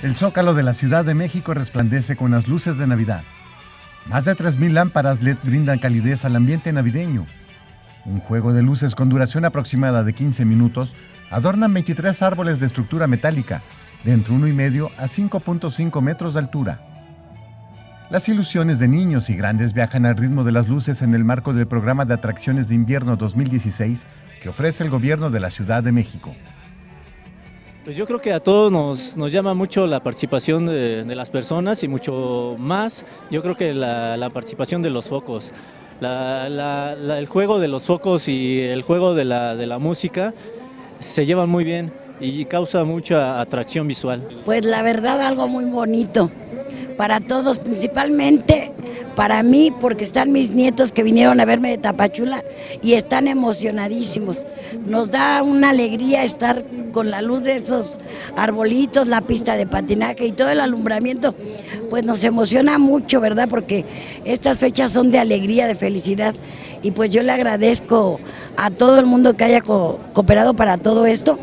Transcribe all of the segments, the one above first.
El zócalo de la Ciudad de México resplandece con las luces de Navidad. Más de 3.000 lámparas LED brindan calidez al ambiente navideño. Un juego de luces con duración aproximada de 15 minutos adornan 23 árboles de estructura metálica, de entre 1,5 a 5.5 metros de altura. Las ilusiones de niños y grandes viajan al ritmo de las luces en el marco del programa de atracciones de invierno 2016 que ofrece el gobierno de la Ciudad de México. Pues yo creo que a todos nos, nos llama mucho la participación de, las personas y mucho más, yo creo que la, participación de los focos. El juego de los focos y el juego de la, de la música se llevan muy bien y causa mucha atracción visual. Pues la verdad algo muy bonito para todos, principalmente para mí, porque están mis nietos que vinieron a verme de Tapachula y están emocionadísimos. Nos da una alegría estar con la luz de esos arbolitos, la pista de patinaje y todo el alumbramiento, pues nos emociona mucho, ¿verdad? Porque estas fechas son de alegría, de felicidad. Y pues yo le agradezco a todo el mundo que haya co cooperado para todo esto.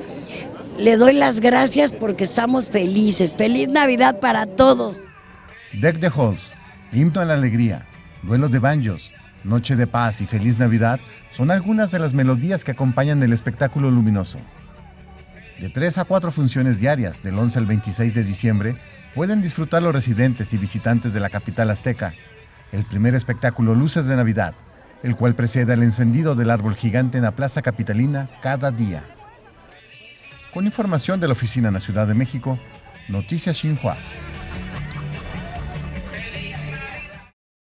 Le doy las gracias porque estamos felices. Feliz Navidad para todos. Deck the Halls Himno a la Alegría, Duelo de Banjos, Noche de Paz y Feliz Navidad son algunas de las melodías que acompañan el espectáculo luminoso. De 3 a 4 funciones diarias, del 11 al 26 de diciembre, pueden disfrutar los residentes y visitantes de la capital azteca. El primer espectáculo Luces de Navidad, el cual precede el encendido del árbol gigante en la Plaza Capitalina cada día. Con información de la Oficina en la Ciudad de México, Noticias Xinhua.